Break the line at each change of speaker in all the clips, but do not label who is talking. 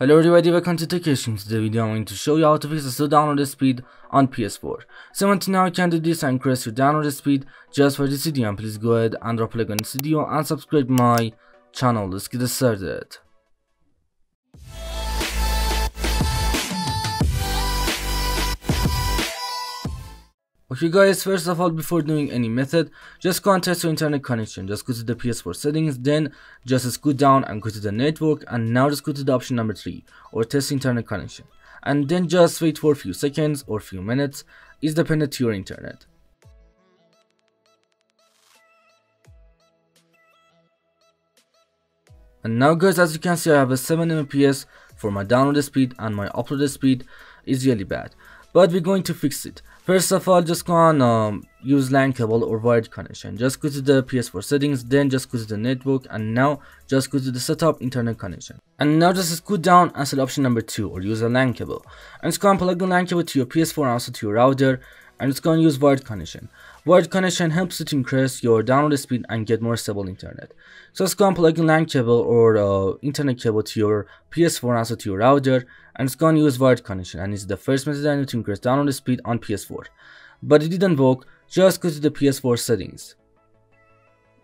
Hello everybody, welcome to Techation. Today video I'm going to show you how to fix the slow download speed on PS4. So until now you can do this and increase your download speed just for this video and please go ahead and drop a like on this video and subscribe my channel. Let's get started. Okay guys, first of all, before doing any method, just go and test your internet connection. Just go to the PS4 settings, then just scoot down and go to the network, and now just go to the option number 3, or test internet connection. And then just wait for a few seconds or few minutes, it's dependent to your internet. And now guys, as you can see, I have a 7 Mbps for my download speed and my upload speed is really bad. But we're going to fix it. First of all, just go on um, use LAN cable or wired connection. Just go to the PS4 settings, then just go to the network, and now just go to the setup internet connection. And now just scoot down and select option number 2 or use a LAN cable. And just go and plug the LAN cable to your PS4 and also to your router and it's going to use wired connection. Wired connection helps to increase your download speed and get more stable internet. So it's going to plug in LAN cable or uh, internet cable to your PS4 and also to your router and it's going to use wired connection and it's the first method I need to increase download speed on PS4. But it didn't work, just go to the PS4 settings.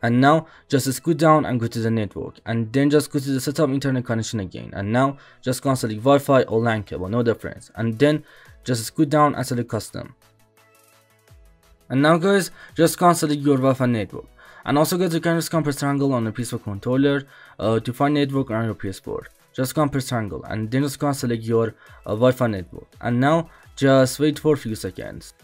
And now just scoot down and go to the network and then just go to the setup internet connection again and now just go select Wi-Fi or LAN cable, no difference and then just scoot down and select custom and now guys, just consolidate your Wi-Fi network. And also guys, you can just triangle on the PS4 controller uh, to find network on your PS4. Just press triangle and then just select your uh, Wi-Fi network. And now just wait for a few seconds.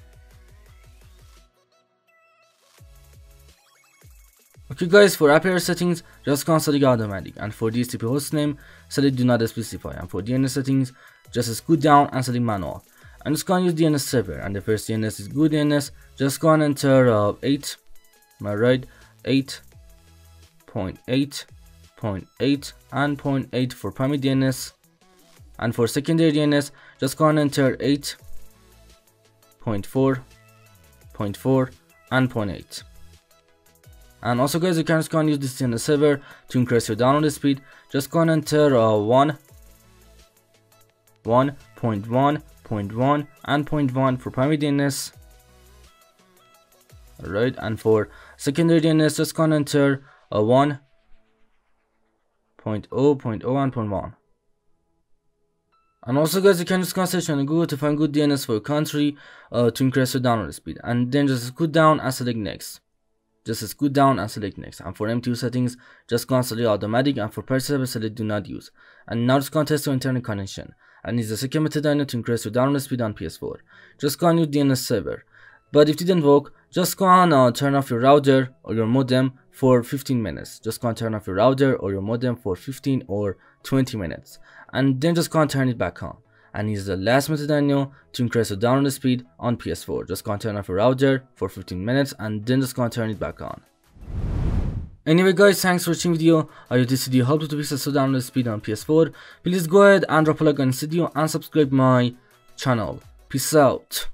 Okay guys, for IP settings, just select automatic and for DHCP hostname, select do not specify and for DNS settings, just scoot down and select manual. I'm just gonna use DNS server. And the first DNS is good DNS just go and enter uh, 8 am I right? 8.8.8 and 0.8 for primary DNS and for secondary DNS just go and enter 8.4.4 0.4 and 0.8 and also guys you can just go and use this DNS server to increase your download speed. Just go and enter uh, 1 1.1 0.1 and 0.1 for primary DNS alright and for secondary DNS just gonna enter a 1 0.0 0.0 and 0.1 and also guys you can just go search on Google to find good DNS for your country uh, to increase your download speed. And then just scoot down and select next. Just scoot down and select next. And for MTU settings just go and select automatic. And for purchase select do not use. And now just go and test your internet connection and is the second method I know to increase your download speed on PS4. Just go on your DNS server. But if it didn't work, just go on uh, turn off your router or your modem for 15 minutes. Just go and turn off your router or your modem for 15 or 20 minutes. And then just go and turn it back on. And is the last method I know to increase your download speed on PS4. Just go and turn off your router for 15 minutes and then just go and turn it back on. Anyway guys, thanks for watching video. I hope this video helped you to fix the download speed on PS4. Please go ahead and drop a like on this video and subscribe my channel. Peace out.